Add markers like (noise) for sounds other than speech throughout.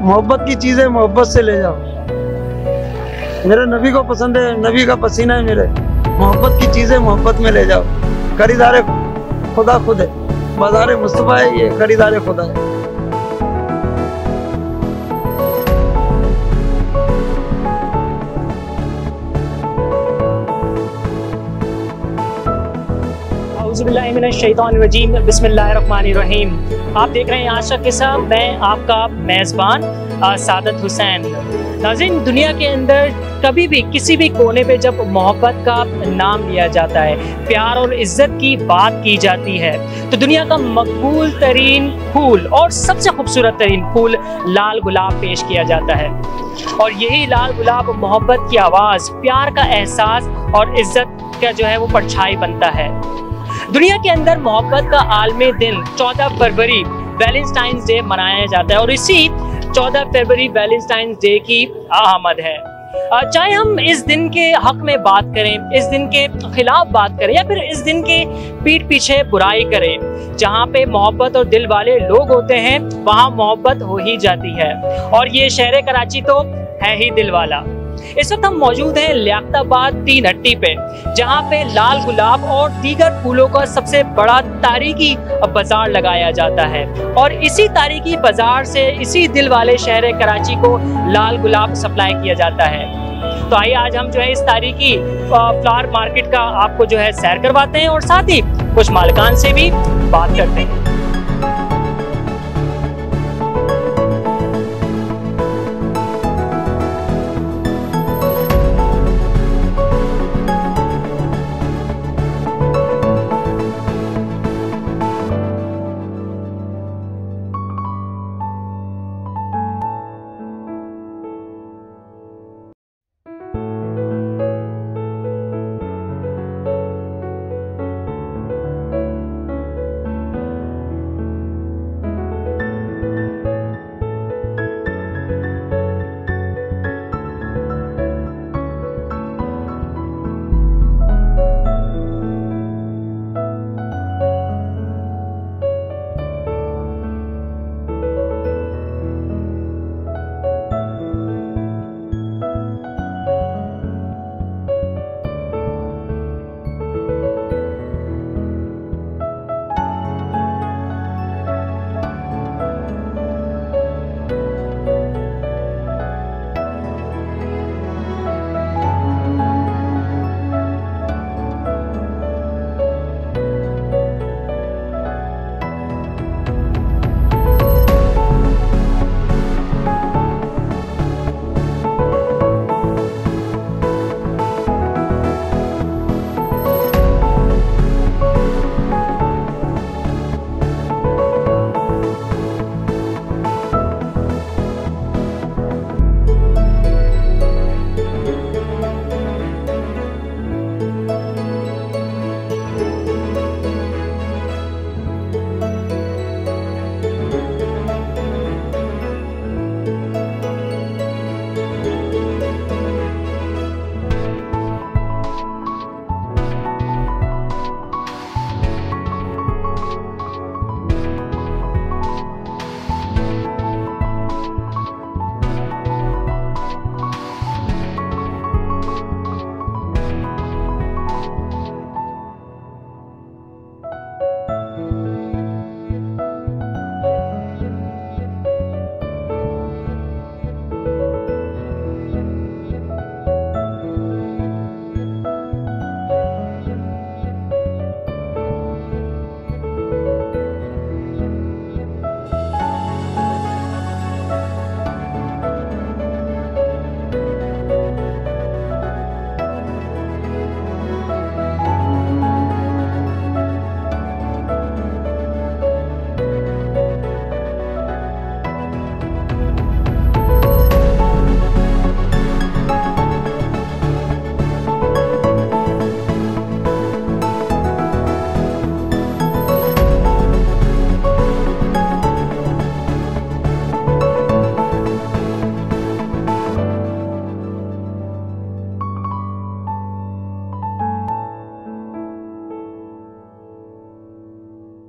मोहब्बत की चीज़ें मोहब्बत से ले जाओ। मेरे नबी को पसंद है, नबी का पसीना है मेरे। मोहब्बत की चीज़ें मोहब्बत में ले जाओ। खरीदार खुदा खुद है। बाज़ार मुस्तफ़ा है, ये खरीदार खुदा है। बिस्मिल्लाहिर्रहमानिर्रहीम आप देख रहे हैं आज का किस्सा। मैं आपका मेज़बान सादत हुसैन। नाजिन दुनिया के अंदर कभी भी, किसी भी कोने पे जब मोहब्बत का नाम लिया जाता है, प्यार और इज़्ज़त की बात की जाती है तो दुनिया का मकबूल तरीन फूल और सबसे खूबसूरत तरीन फूल लाल गुलाब पेश किया जाता है। और यही लाल गुलाब, मोहब्बत की आवाज़, प्यार का एहसास और इज़्ज़त का जो है वो परछाई बनता है। दुनिया के अंदर मोहब्बत का आलमी दिन 14 फरवरी वैलेंटाइंस डे मनाया जाता है और इसी 14 फरवरी वैलेंटाइंस डे की आमद है। चाहे हम इस दिन के हक में बात करें, इस दिन के खिलाफ बात करें या फिर इस दिन के पीठ पीछे बुराई करें, जहाँ पे मोहब्बत और दिल वाले लोग होते हैं, वहाँ मोहब्बत हो ही जाती है। और ये शहर कराची तो है ही दिल वाला। इस वक्त हम मौजूद हैं लियाताबाद तीन हट्टी पे, जहाँ पे लाल गुलाब और दीगर फूलों का सबसे बड़ा तारीखी बाज़ार लगाया जाता है। और इसी तारीखी बाज़ार से इसी दिल वाले शहर कराची को लाल गुलाब सप्लाई किया जाता है। तो आइए आज हम जो है इस तारीखी फ्लावर मार्केट का आपको जो है सैर करवाते हैं और साथ ही कुछ मालिकान से भी बात करते हैं।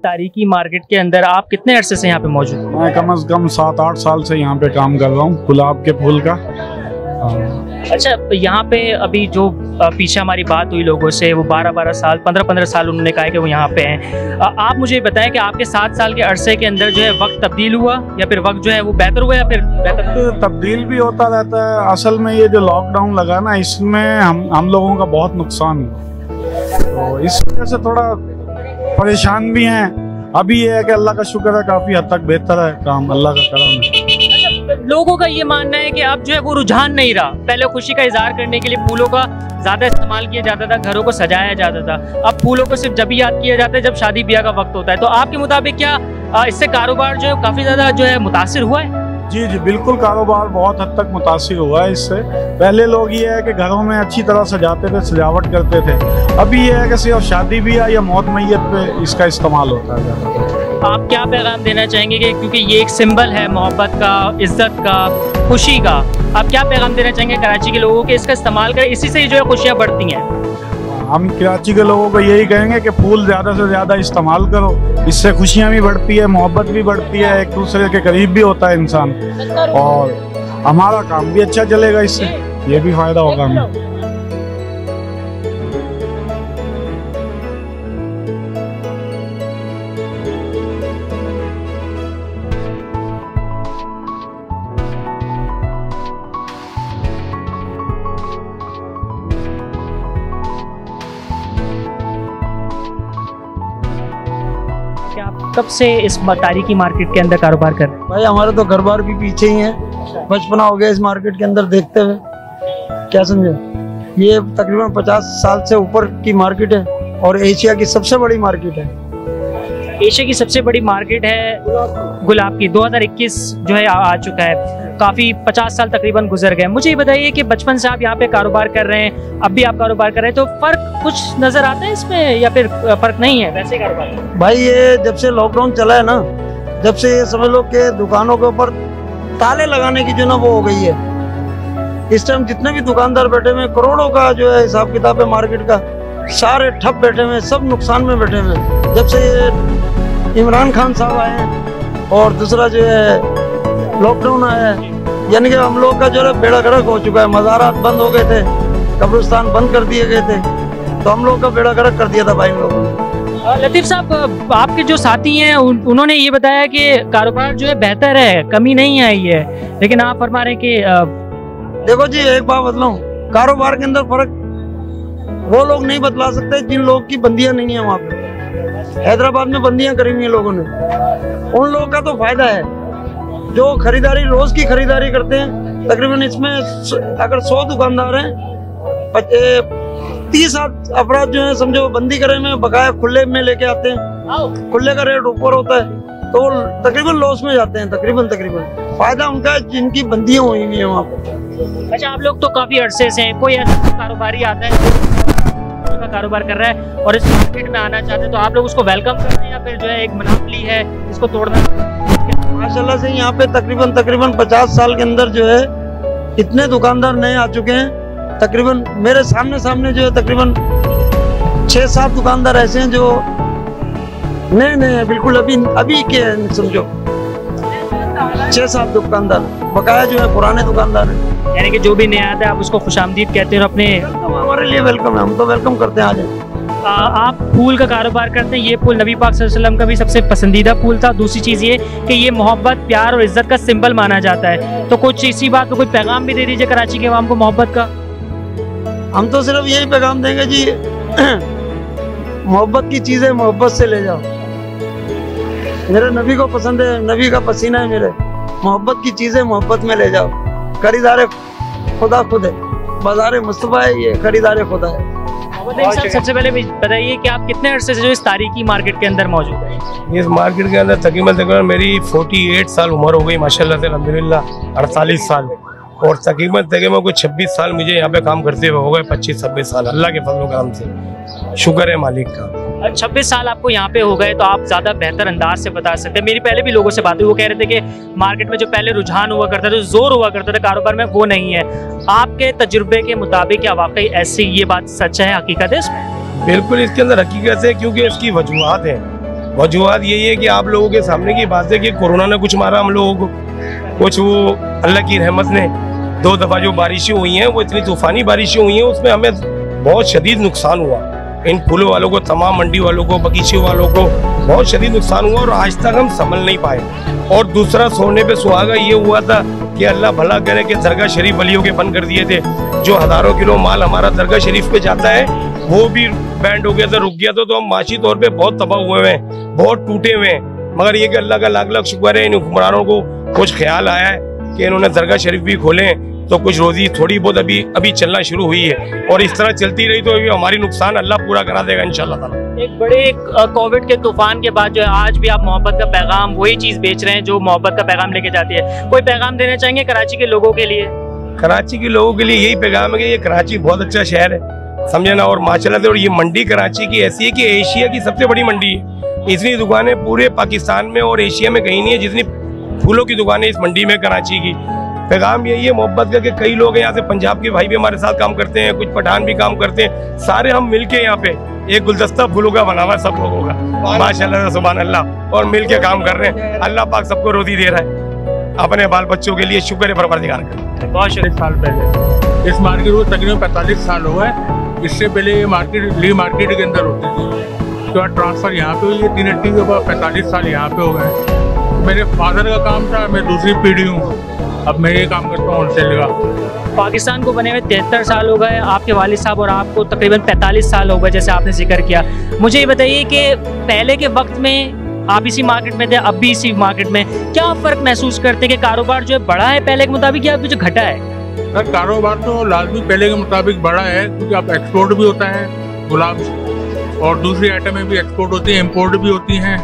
तारीकी मार्केट के अंदर आप कितने अरसे से यहाँ पे मौजूद हैं? मैं कम से कम सात आठ साल से यहाँ पे काम कर रहा हूँ गुलाब के फूल का। अच्छा यहाँ पे अभी जो पीछे हमारी बात हुई लोगों से वो 12-12 साल 15-15 साल उन्होंने कहा है कि वो यहाँ पे हैं। आप मुझे बताएँ कि आपके सात साल के अरसे के अंदर जो है वक्त तब्दील हुआ या फिर वक्त जो है वो बेहतर हुआ या फिर बेहतर? तो तब्दील भी होता रहता है। असल में ये जो लॉकडाउन लगा ना इसमें हम हम लोगों का बहुत नुकसान हुआ। तो इस वजह से थोड़ा परेशान भी हैं। अभी ये है कि अल्लाह का शुक्र है, काफ़ी हद तक बेहतर है काम, अल्लाह का करम है। लोगों का ये मानना है कि अब जो है वो रुझान नहीं रहा। पहले खुशी का इजहार करने के लिए फूलों का ज़्यादा इस्तेमाल किया जाता था, घरों को सजाया जाता था। अब फूलों को सिर्फ़ जब ही याद किया जाता है, जब शादी ब्याह का वक्त होता है। तो आपके मुताबिक क्या इससे कारोबार जो है काफ़ी ज़्यादा जो है मुतासर हुआ है? जी जी, बिल्कुल कारोबार बहुत हद तक मुतासिर हुआ है इससे। पहले लोग ये है कि घरों में अच्छी तरह सजाते थे, सजावट करते थे। अभी ये है कि सिर्फ़ शादी ब्याह या मौत मैयत पे इसका इस्तेमाल होता है। आप क्या पैगाम देना चाहेंगे कि क्योंकि ये एक सिंबल है मोहब्बत का, इज़्ज़त का, खुशी का, आप क्या पैगाम देना चाहेंगे कराची के लोगों के इसका इस्तेमाल करें? इसी से जो है खुशियाँ बढ़ती हैं। हम कराची के लोगों को यही कहेंगे कि फूल ज़्यादा से ज़्यादा इस्तेमाल करो। इससे खुशियाँ भी बढ़ती है मोहब्बत भी बढ़ती है एक दूसरे के करीब भी होता है इंसान। और हमारा काम भी अच्छा चलेगा इससे। ये भी फ़ायदा होगा हमें। कब से इस तारी की मार्केट के अंदर कारोबार कर रहे हैं? भाई हमारे तो घर बार भी पीछे ही है। बचपना हो गया इस मार्केट के अंदर देखते हुए। क्या समझे? ये तकरीबन पचास साल से ऊपर की मार्केट है और एशिया की सबसे बड़ी मार्केट है। एशिया की सबसे बड़ी मार्केट है गुलाब की। 2021 जो है आ, आ चुका है। काफ़ी 50 साल तकरीबन गुजर गए। मुझे ये बताइए कि बचपन से आप यहाँ पे कारोबार कर रहे हैं, अब भी आप कारोबार कर रहे हैं तो फ़र्क कुछ नज़र आता है इसमें या फिर फ़र्क नहीं है, वैसे कारोबार? भाई, ये जब से लॉकडाउन चला है ना, जब से ये समझ लो कि दुकानों के ऊपर ताले लगाने की जो ना वो हो गई है। इस टाइम जितने भी दुकानदार बैठे हुए करोड़ों का जो है हिसाब किताब है मार्केट का, सारे ठप बैठे हुए सब नुकसान में बैठे हुए जब से इमरान खान साहब आए हैं और दूसरा जो है लॉकडाउन आया है। यानी कि हम लोग का जो है बेड़ा गर्क हो चुका है। मज़ारात बंद हो गए थे। कब्रिस्तान बंद कर दिए गए थे। तो हम लोग का बेड़ा गर्क कर दिया था भाई लोगों। ने लतीफ साहब आपके जो साथी हैं उन, उन्होंने ये बताया कि कारोबार जो है बेहतर है कमी नहीं आई है। लेकिन आप फरमा रहे कि अ, देखो जी एक बात बतलाऊं कारोबार के अंदर फ़र्क वो लोग नहीं बतला सकते जिन लोग की बंदियाँ नहीं है वहाँ पे। हैदराबाद में बंदियाँ करी हुई हैं लोगों ने। उन लोगों का तो फ़ायदा है। जो खरीदारी रोज की खरीदारी करते हैं तकरीबन इसमें अगर सौ दुकानदार हैं तीस अफराद जो है समझो बंदी करे में बकाया खुले में लेके आते हैं। खुले का रेट ऊपर होता है तो वो तकरीबन लॉस में जाते हैं तकरीबन तकरीबन। फ़ायदा उनका है जिनकी बंदियाँ हुई हुई है वहाँ पे अच्छा आप लोग तो काफ़ी अरसे से हैं कोई ऐसा कारोबारी आता है का कारोबार कर रहा है और इस मार्केट में आना चाहते हैं तो आप लोग उसको वेलकम कर रहे हैं या फिर जो है एक मनापली है इसको तोड़ना माशाल्लाह से यहाँ पे तकरीबन तकरीबन पचास साल के अंदर जो है इतने दुकानदार नए आ चुके हैं। तकरीबन मेरे सामने सामने जो है तकरीबन छह सात दुकानदार ऐसे हैं जो नए नए हैं बिल्कुल अभी अभी के हैं समझो। छह सात दुकानदार बकाया जो है पुराने दुकानदार हैं। यानी कि जो भी नया आता है आप उसको खुशामदीद कहते हैं अपने हमारे लिए वेलकम है हम तो वेलकम करते हैं आ जाए आ, आप फूल का कारोबार करते हैं ये फूल नबी पाक वसल्लम का भी सबसे पसंदीदा फूल था। दूसरी चीज़ ये कि ये मोहब्बत प्यार और इज़्ज़त का सिंबल माना जाता है। तो कुछ इसी बात पे कोई पैगाम भी दे दीजिए कराची के आवाम को मोहब्बत का। हम तो सिर्फ़ यही पैगाम देंगे जी (clears throat) मोहब्बत की चीज़ें मोहब्बत से ले जाओ। मेरे नबी को पसंद है नबी का पसीना है मेरे। मोहब्बत की चीज़ें मोहब्बत में ले जाओ। खरीदार खुदा खुद है। बाज़ार मुस्तफ़ा है ये खरीदार खुदा है। साहब, सबसे पहले बताइए कि आप कितने अरसे से जो इस तारीखी मार्केट के अंदर मौजूद हैं? इस मार्केट के अंदर तकरीबन तकरीबन मेरी 48 साल उम्र हो गई माशा से अलहमदिल्ला अड़तालीस साल। और तकरीबन तकरीबन कोई 26 साल मुझे यहाँ पे काम करते हुए हो गए 25 छब्बीस साल। अल्लाह के फलों काम से। शुक्र है मालिक का। छब्बीस साल आपको यहाँ पे हो गए तो आप ज़्यादा बेहतर अंदाज से बता सकते हैं। मेरी पहले भी लोगों से बात हुई, वो कह रहे थे कि मार्केट में जो पहले रुझान हुआ करता था, जो ज़ोर हुआ करता था कारोबार में, वो नहीं है। आपके तजुर्बे के मुताबिक क्या वाकई ऐसी ये बात सच है, हकीकत है इसमें? बिल्कुल, इसके अंदर हकीकत है, क्योंकि इसकी वजूहत हैं। वजूहत यही है कि आप लोगों के सामने की बात है कि कोरोना ने कुछ मारा हम लोगों को। कुछ वो अल्लाह की रहमत ने दो दफ़ा जो बारिशें हुई हैं, वो इतनी तूफानी बारिशें हुई हैं, उसमें हमें बहुत शदीद नुकसान हुआ। इन फूलों वालों को, तमाम मंडी वालों को, बगीचे वालों को बहुत शरीर नुकसान हुआ और आज तक हम संभल नहीं पाए। और दूसरा, सोने पे सुहागा ये हुआ था कि अल्लाह भला करे कि दरगाह शरीफ वलियों के बंद कर दिए थे। जो हज़ारों किलो माल हमारा दरगाह शरीफ पे जाता है, वो भी बैंड हो गया था, रुक गया था तो हम माशी तौर पर बहुत तबाह हुए हैं, बहुत टूटे हुए हैं। मगर ये कि अल्लाह का लाख लाख शुक्र है, इन हुक्मरानों को कुछ ख्याल आया है कि इन्होंने दरगाह शरीफ भी खोले तो कुछ रोजी थोड़ी बहुत अभी अभी चलना शुरू हुई है। और इस तरह चलती रही तो अभी हमारी नुकसान अल्लाह पूरा करा देगा इंशाल्लाह ताला। एक बड़े कोविड के तूफ़ान के बाद जो है आज भी आप मोहब्बत का पैगाम वही चीज़ बेच रहे हैं जो मोहब्बत का पैगाम लेके जाती है। कोई पैगाम देना चाहेंगे कराची के लोगों के लिए? कराची के लोगों के लिए यही पैगाम है कि ये कराची बहुत अच्छा शहर है। समझे ना? और माशाल्लाह से और ये मंडी कराची की ऐसी है कि एशिया की सबसे बड़ी मंडी है। इतनी दुकानें पूरे पाकिस्तान में और एशिया में कहीं नहीं है जितनी फूलों की दुकानें इस मंडी में कराची की। पैगाम यही है, मोहब्बत का कि कई लोग हैं यहाँ से, पंजाब के भाई भी हमारे साथ काम करते हैं, कुछ पठान भी काम करते हैं। सारे हम मिल के यहाँ पे एक गुलदस्ता फूलों का बना हुआ सब लोगों का। माशाल्लाह सुबह अल्लाह और मिल के काम कर रहे हैं। अल्लाह पाक सबको रोजी दे रहा है। अपने बाल बच्चों के लिए शुक्र है, परवरदिगार का। बहुत शुक्रिया साल पहले। इस मार्केट को तकरीबन पैंतालीस साल हुआ है। इससे पहले ये मार्केट, ली मार्केट के अंदर होती थी। उसके बाद ट्रांसफ़र यहाँ पे हुई है। तीन हट्टी के बाद पैंतालीस साल यहाँ पे हो गए मेरे फादर का काम था, मैं दूसरी पीढ़ी हूँ। अब मैं ये काम करता हूँ होलसेल का पाकिस्तान को बने हुए तिहत्तर साल हो गए आपके वालिद साहब और आपको तकरीबन पैंतालीस साल हो गए जैसे आपने ज़िक्र किया। मुझे ये बताइए कि पहले के वक्त में आप इसी मार्केट में थे अब भी इसी मार्केट में। क्या फ़र्क महसूस करते हैं कि कारोबार जो है बढ़ा है पहले के मुताबिक या जो घटा है? सर कारोबार तो लाजमी पहले के मुताबिक बड़ा है क्योंकि अब एक्सपोर्ट भी होता है गुलाब और दूसरी आइटमें भी एक्सपोर्ट होती हैं इम्पोर्ट भी होती हैं।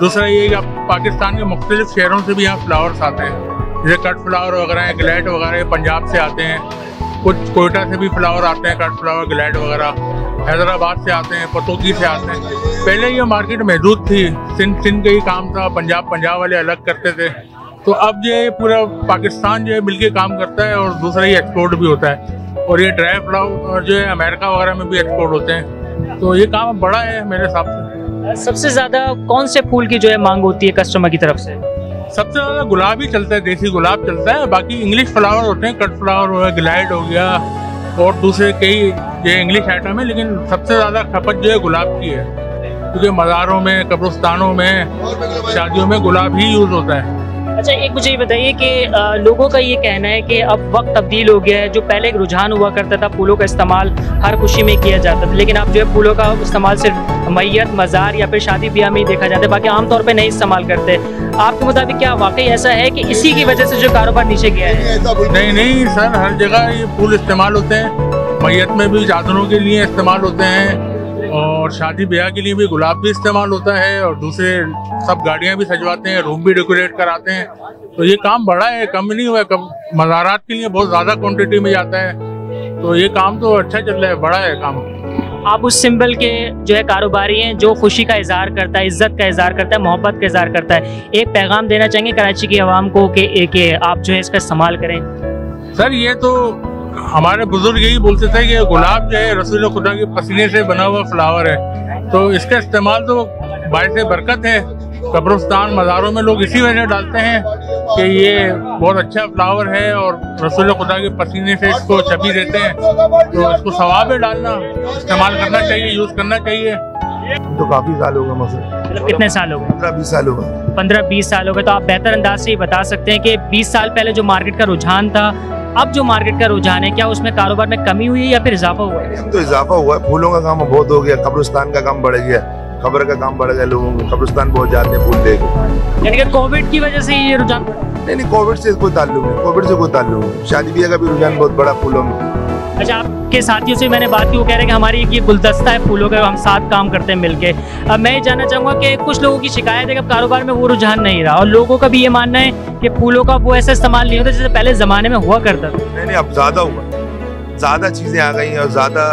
दूसरा ये कि अब पाकिस्तान के मुख्तलिफ़ शहरों से भी यहाँ फ्लावर्स आते हैं। जैसे कट फ्लावर वगैरह ग्लैड वगैरह पंजाब से आते हैं। कुछ कोयटा से भी फ्लावर आते हैं कट फ्लावर ग्लैड वगैरह। हैदराबाद से आते हैं पतोगी से आते हैं। पहले ये मार्केट महदूद थी, सिंध सिंध का ही काम था, पंजाब पंजाब वाले अलग करते थे। तो अब है पूरा पाकिस्तान जो है, मिलके काम करता है और दूसरा ही एक्सपोर्ट भी होता है। और ये ड्राई फ्लावर जो है अमेरिका वगैरह में भी एक्सपोर्ट होते हैं। तो ये काम बड़ा है मेरे हिसाब से। सबसे ज़्यादा कौन से फूल की जो है मांग होती है कस्टमर की तरफ़ से? सबसे ज़्यादा गुलाब ही चलता है, देसी गुलाब चलता है। बाकी इंग्लिश फ्लावर होते हैं कट फ्लावर हो गया ग्लाइड हो गया, और दूसरे कई जो इंग्लिश आइटम है, लेकिन सबसे ज़्यादा खपत जो है गुलाब की है। क्योंकि मज़ारों में, कब्रस्तानों में, शादियों में गुलाब ही यूज़ होता है। अच्छा एक मुझे ये बताइए कि लोगों का ये कहना है कि अब वक्त तब्दील हो गया है, जो पहले एक रुझान हुआ करता था, फूलों का इस्तेमाल हर खुशी में किया जाता था, लेकिन अब जो है फूलों का इस्तेमाल सिर्फ़ मैयत मज़ार या फिर शादी ब्याह में ही देखा जाता है। बाकी आमतौर पर नहीं इस्तेमाल करते। आपके मुताबिक क्या वाकई ऐसा है कि इसी की वजह से जो कारोबार नीचे गया है? नहीं नहीं। सर हर जगह ये फूल इस्तेमाल होते हैं। मैयत में भी चादरों के लिए इस्तेमाल होते हैं और शादी ब्याह के लिए भी गुलाब भी इस्तेमाल होता है और दूसरे सब गाड़ियाँ भी सजवाते हैं रूम भी डेकोरेट कराते हैं। तो ये काम बड़ा है कम नहीं हुआ है कम मज़ारात के लिए बहुत ज़्यादा क्वांटिटी में जाता है। तो ये काम तो अच्छा चल रहा है बड़ा है काम। आप उस सिंबल के जो है कारोबारी हैं जो खुशी का इजहार करता है इज़्ज़त का इजहार करता है मोहब्बत का इजहार करता है एक पैगाम देना चाहेंगे कराची की आवाम को कि, कि आप जो है इसका इस्तेमाल करें? सर ये तो हमारे बुज़ुर्ग यही बोलते थे कि गुलाब जो है रसूल खुदा के पसीने से बना हुआ फ्लावर है। तो इसका इस्तेमाल तो बायस बरकत है। कब्रस्तान मज़ारों में लोग इसी वजह डालते हैं। कि ये बहुत अच्छा फ्लावर है और रसूल खुदा के पसीने से इसको छपी देते हैं। तो इसको सवाब है डालना इस्तेमाल करना चाहिए यूज़ करना चाहिए। तो काफ़ी साल हो गए मुझे मतलब कितने साल हो गए? पंद्रह बीस साल हो गए। पंद्रह बीस साल हो गए। तो आप बेहतर अंदाज से ये बता सकते हैं कि बीस साल पहले जो मार्केट का रुझान था अब जो मार्केट का रुझान है क्या उसमें कारोबार में कमी हुई है या फिर इजाफा हुआ है? तो इजाफा हुआ है। फूलों का काम बहुत हो गया कब्रिस्तान का काम बढ़ गया। खबर का काम बढ़ गया लोगों को कब्रिस्तान बहुत जाते हैं फूल लेके यानी कि कोविड की वजह से ये रुझान नहीं नहीं कोविड से कोई ताल्लुक नहीं कोविड से कोई ताल्लुक नहीं। शादी ब्याह का भी रुझान बहुत बड़ा फूलों में। अच्छा आपके साथियों से मैंने बात की वो कह रहे हैं कि हमारी ये गुलदस्ता है फूलों का हम साथ काम करते हैं मिलके। अब मैं ये जानना चाहूँगा कि कुछ लोगों की शिकायत है कि अब कारोबार में वो रुझान नहीं रहा और लोगों का भी ये मानना है कि फूलों का वो ऐसा इस्तेमाल नहीं होता जैसे पहले ज़माने में हुआ करता था। नहीं नहीं अब ज़्यादा हुआ। ज़्यादा चीज़ें आ गई हैं और ज़्यादा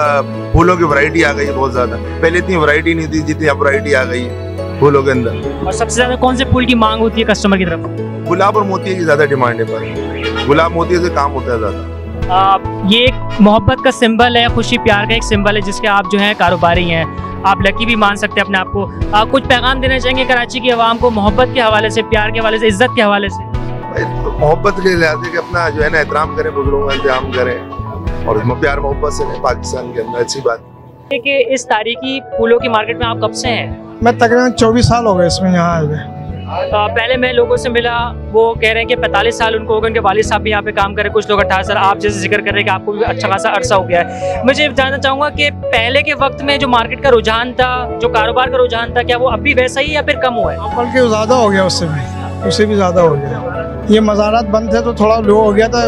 फूलों की वैरायटी आ गई है बहुत ज़्यादा। पहले इतनी वैरायटी नहीं थी जितनी अब वैरायटी आ गई है फूलों के अंदर। और सबसे ज़्यादा कौन से फूल की मांग होती है कस्टमर की तरफ़? गुलाब और मोतिया की ज़्यादा डिमांड है पर। गुलाब मोतिया से काम होता है ज़्यादा। आ, ये एक मोहब्बत का सिंबल है खुशी प्यार का एक सिंबल है जिसके आप जो है कारोबारी हैं। आप लकी भी मान सकते हैं अपने आप को। आ, कुछ पैगाम देना चाहेंगे कराची की आवाम को मोहब्बत के हवाले से प्यार के हवाले से इज़्ज़त के हवाले से? तो मोहब्बत के लिहाज से अपना जो है ना एहतराम करें बुज़ुर्गों का इंतज़ाम करें। और इसमें प्यार मोहब्बत से पाकिस्तान के अंदर अच्छी बात। है कि इस तारीखी फूलों की मार्केट में आप कब से हैं? मैं तकरीबन चौबीस साल हो गए इसमें यहाँ आए हुए। आ, पहले मैं लोगों से मिला वो कह रहे हैं कि 45 साल उनको हो गए उनके वालिद साहब भी यहाँ पे काम कर रहे कुछ लोग अट्ठारह साल आप जैसे ज़िक्र कर रहे हैं कि आपको भी अच्छा खासा अरसा हो गया है। मुझे जानना चाहूँगा कि पहले के वक्त में जो मार्केट का रुझान था जो कारोबार का रुझान था क्या वो अब भी वैसा ही या फिर कम हुआ है? बल्कि ज़्यादा हो गया उससे भी उससे भी ज़्यादा हो गया। ये मज़ारात बंद थे तो थोड़ा लो हो गया था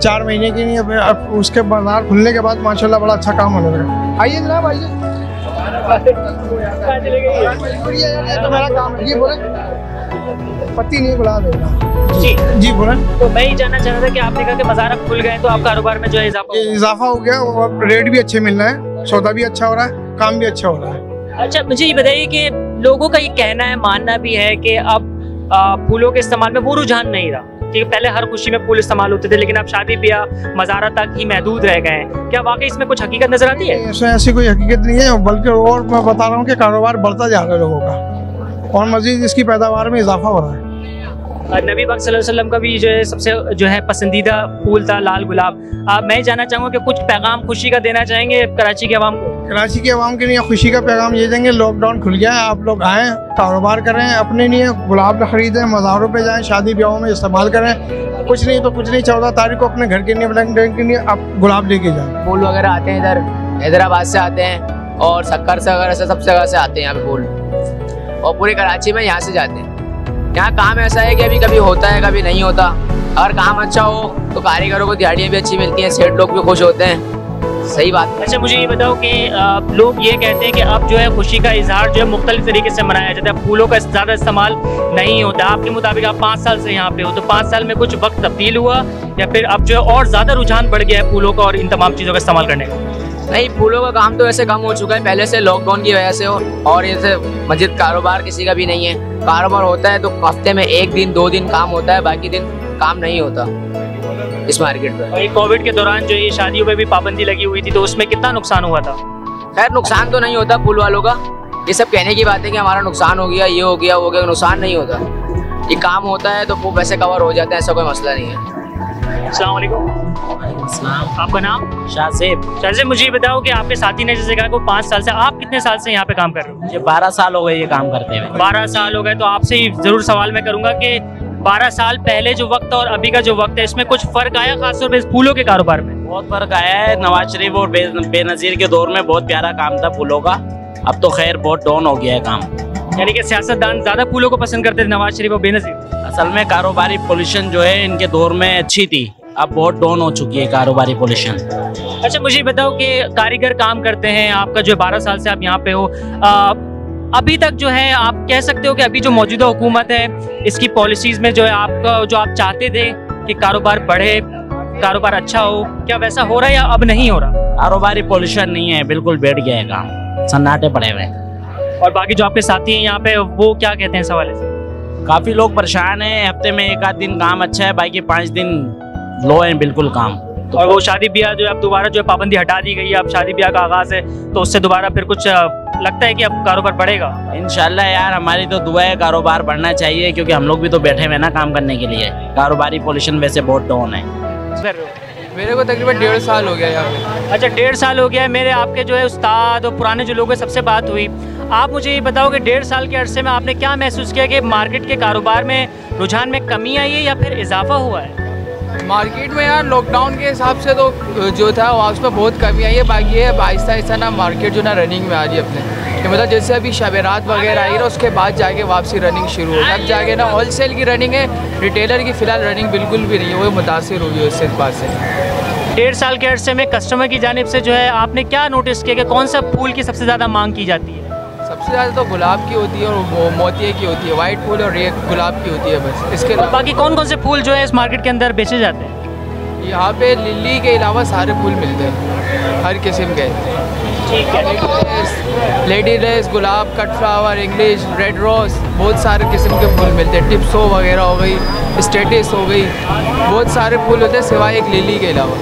चार महीने की नहीं उसके बाज़ार खुलने के बाद माशाल्लाह बड़ा अच्छा काम होने लगा। आइए जनाब आइए। तो मेरा काम है जी बोले। पत्ती नहीं बुला देगा जी। जी बोले। तो मैं ही जानना चाह रहा था कि आपने कहा कि बाज़ार अब खुल गए तो आप कारोबार में जो है इजाफा ये इजाफा हो गया और रेट भी अच्छे मिल रहे हैं सौदा भी अच्छा हो रहा है काम भी अच्छा हो रहा है। अच्छा मुझे ये बताइए कि लोगों का ये कहना है मानना भी है कि अब फूलों के इस्तेमाल में वो रुझान नहीं रहा। कि पहले हर खुशी में फूल इस्तेमाल होते थे, लेकिन अब शादी, ब्याह मज़ारा तक ही महदूद रह गए हैं। क्या वाकई इसमें कुछ हकीकत नज़र आती है? इसमें ऐसी कोई हकीकत नहीं है, बल्कि और मैं बता रहा हूँ कि कारोबार बढ़ता जा रहा है लोगों का। और मजीद इसकी पैदावार में इजाफा हो रहा है। नबी पाक सल्लल्लाहु अलैहि वसल्लम का भी जो है सबसे जो है पसंदीदा फूल था लाल गुलाब। आप मैं जानना चाहूँगा कि कुछ पैगाम खुशी का देना चाहेंगे कराची के आवाम को? कराची के आवाम के लिए खुशी का पैगाम ये देंगे लॉकडाउन खुल गया है आप लोग आएँ कारोबार करें अपने लिए गुलाब खरीदें मज़ारों पर जाएँ शादी ब्याहों में इस्तेमाल करें। कुछ नहीं तो कुछ नहीं चौदह तारीख को अपने घर के लिए ब्लैक डे के लिए आप गुलाब लेके जाएँ। फूल वगैरह आते हैं इधर हैदराबाद से आते हैं और सक्कर से वगैरह से सब जगह से आते हैं यहाँ पे फूल। और पूरे कराची में यहाँ से जाते हैं। यहाँ काम ऐसा है कि अभी कभी होता है, कभी नहीं होता? अगर काम अच्छा हो तो कारीगरों को दिहाड़ियाँ भी अच्छी मिलती हैं, सेठ लोग भी खुश होते हैं। सही बात। अच्छा मुझे ये बताओ कि लोग ये कहते हैं कि अब जो है खुशी का इजहार जो है मुख्तलिफ़ तरीके से मनाया जाता है। फूलों का ज़्यादा इस्तेमाल नहीं होता। आपके मुताबिक आप पाँच साल से यहाँ पे हो तो पाँच साल में कुछ वक्त तब्दील हुआ या फिर अब जो है और ज़्यादा रुझान बढ़ गया है फूलों का और इन तमाम चीज़ों का इस्तेमाल करने का? नहीं फूलों का काम तो वैसे कम हो चुका है। पहले से लॉकडाउन की वजह से हो और ऐसे मस्जिद कारोबार किसी का भी नहीं है। कारोबार होता है तो हफ़्ते में एक दिन दो दिन काम होता है बाकी दिन काम नहीं होता इस मार्केट में कोविड के दौरान जो ये शादियों पे भी पाबंदी लगी हुई थी तो उसमें कितना नुकसान हुआ था? खैर नुकसान तो नहीं होता फूल वालों का। ये सब कहने की बात है कि हमारा नुकसान हो गया ये हो गया वो हो गया नुकसान नहीं होता। ये काम होता है तो वो पैसे कवर हो जाते हैं ऐसा कोई मसला नहीं है। अस्सलाम आपका नाम? शाहजेब शाहजेब मुझे ये बताओ कि आपके साथी ने जैसे कहा कि पाँच साल से आप कितने साल से यहाँ पे काम कर रहे हो? ये बारह साल हो गए ये काम करते हुए। बारह साल हो गए तो आपसे ही ज़रूर सवाल मैं करूँगा कि बारह साल पहले जो वक्त और अभी का जो वक्त है इसमें कुछ फ़र्क आया खासतौर पर फूलों के कारोबार में? बहुत फ़र्क आया है। नवाज़ शरीफ और बेनजीर के दौर में बहुत प्यारा काम था फूलों का। अब तो खैर बहुत डाउन हो गया है काम। यानी कि सियासतदान ज़्यादा फूलों को पसंद करते थे नवाज़ शरीफ और बेनजीर। असल में कारोबारी पोल्यूशन जो है इनके दौर में अच्छी थी। अब बहुत डाउन हो चुकी है कारोबारी पोल्यूशन। अच्छा मुझे बताओ कि कारीगर काम करते हैं आपका जो बारह साल से आप यहाँ पे हो आ, अभी तक जो है आप कह सकते हो कि अभी जो मौजूदा हुकूमत है इसकी पॉलिसीज़ में जो है आपका जो आप चाहते थे कि कारोबार बढ़े कारोबार अच्छा हो क्या वैसा हो रहा है या अब नहीं हो रहा? कारोबारी पोल्यूशन नहीं है बिल्कुल बैठ गया है काम। सन्नाटे पड़े हुए हैं। और बाकी जो आपके साथी हैं यहाँ पे वो क्या कहते हैं इस हवाले से? काफ़ी लोग परेशान हैं। हफ़्ते में एक आध दिन काम अच्छा है बाकी पाँच दिन लो है बिल्कुल काम। तो और वो शादी ब्याह जो है अब दोबारा जो है पाबंदी हटा दी गई है अब शादी ब्याह का आगाज़ है तो उससे दोबारा फिर कुछ लगता है कि अब कारोबार बढ़ेगा? इन यार हमारी तो दुआ है कारोबार बढ़ना चाहिए क्योंकि हम लोग भी तो बैठे हुए ना काम करने के लिए। कारोबारी पोल्यूशन वैसे बहुत डाउन है। सर। मेरे को तकरीबन डेढ़ साल हो गया यहाँ पे। अच्छा डेढ़ साल हो गया है। मेरे आपके जो है उस्ताद और पुराने जो लोग हैं सबसे बात हुई आप मुझे ये बताओ कि डेढ़ साल के अरसे में आपने क्या महसूस किया कि मार्केट के कारोबार में रुझान में कमी आई है या फिर इजाफा हुआ है? मार्केट में यार लॉकडाउन के हिसाब से तो जो था वो उसमें बहुत कमी आई है। बाकी ये आहिस्ता आहिस्ता ना मार्केट जो ना रनिंग में आ रही है अपने। मतलब जैसे अभी शब रात वगैरह आई ना उसके बाद जाके वापसी रनिंग शुरू होगी अब जाके ना होल सेल की रनिंग है रिटेलर की फ़िलहाल रनिंग बिल्कुल भी नहीं है वो मुतासर हुई है उससे इस बात से। डेढ़ साल के अरसे में कस्टमर की जानब से जो है आपने क्या नोटिस किया कि कौन सा फूल की सबसे ज़्यादा मांग की जाती है? सबसे ज़्यादा तो गुलाब की होती है और वो मोतिये की होती है। वाइट फूल और रेड गुलाब की होती है बस। इसके अलावा बाकी कौन कौन से फूल जो है इस मार्केट के अंदर बेचे जाते हैं? यहाँ पे लिली के अलावा सारे फूल मिलते हैं। हर किस्म के। ठीक है। लेडी रेस गुलाब cut flower English red rose बहुत सारे किस्म के फूल मिलते हैं। टिप्सो वगैरह हो गई स्टेटिस हो गई बहुत सारे फूल होते हैं सिवाय एक लिली के अलावा।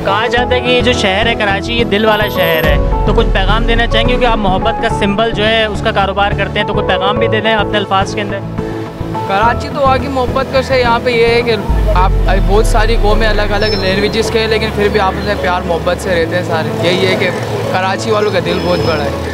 कहा जाता है कि ये जो शहर है कराची, ये दिल वाला शहर है। तो कुछ पैगाम देना चाहेंगे क्योंकि आप मोहब्बत का सिंबल जो है, उसका कारोबार करते हैं तो कुछ पैगाम भी दे दें अपने अल्फाज के अंदर? कराची तो आगे मोहब्बत का शहर, यहाँ पे ये है कि आप बहुत सारी कौमें अलग अलग लैंग्वेजेस के हैं, लेकिन फिर भी आप प्यार मोहब्बत से रहते हैं सारे। यही है कि कराची वालों का दिल बहुत बड़ा है।